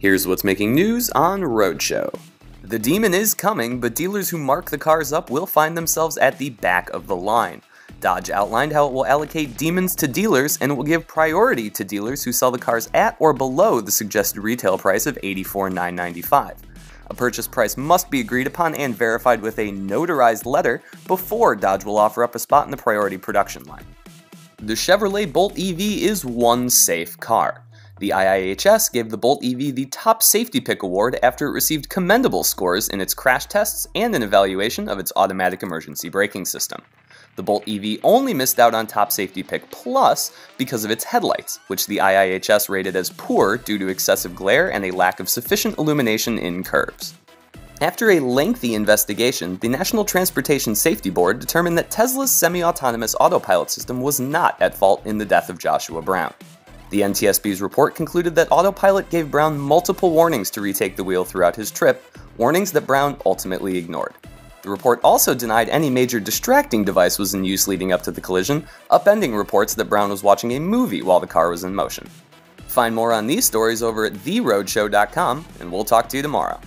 Here's what's making news on Roadshow. The Demon is coming, but dealers who mark the cars up will find themselves at the back of the line. Dodge outlined how it will allocate demons to dealers and will give priority to dealers who sell the cars at or below the suggested retail price of $84,995. A purchase price must be agreed upon and verified with a notarized letter before Dodge will offer up a spot in the priority production line. The Chevrolet Bolt EV is one safe car. The IIHS gave the Bolt EV the Top Safety Pick Award after it received commendable scores in its crash tests and an evaluation of its automatic emergency braking system. The Bolt EV only missed out on Top Safety Pick Plus because of its headlights, which the IIHS rated as poor due to excessive glare and a lack of sufficient illumination in curves. After a lengthy investigation, the National Transportation Safety Board determined that Tesla's semi autonomous autopilot system was not at fault in the death of Joshua Brown. The NTSB's report concluded that Autopilot gave Brown multiple warnings to retake the wheel throughout his trip, warnings that Brown ultimately ignored. The report also denied any major distracting device was in use leading up to the collision, upending reports that Brown was watching a movie while the car was in motion. Find more on these stories over at theroadshow.com, and we'll talk to you tomorrow.